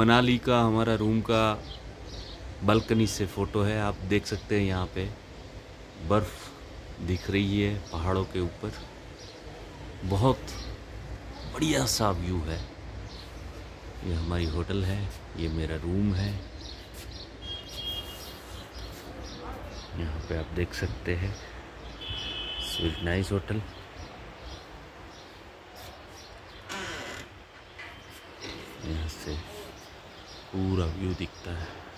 मनाली का, हमारा रूम का बालकनी से फ़ोटो है, आप देख सकते हैं यहाँ पे। बर्फ़ दिख रही है पहाड़ों के ऊपर। बहुत बढ़िया सा व्यू है। ये हमारी होटल है, ये मेरा रूम है। यहाँ पे आप देख सकते हैं स्वीट नाइस होटल यहाँ से पूरा व्यू दिखता है।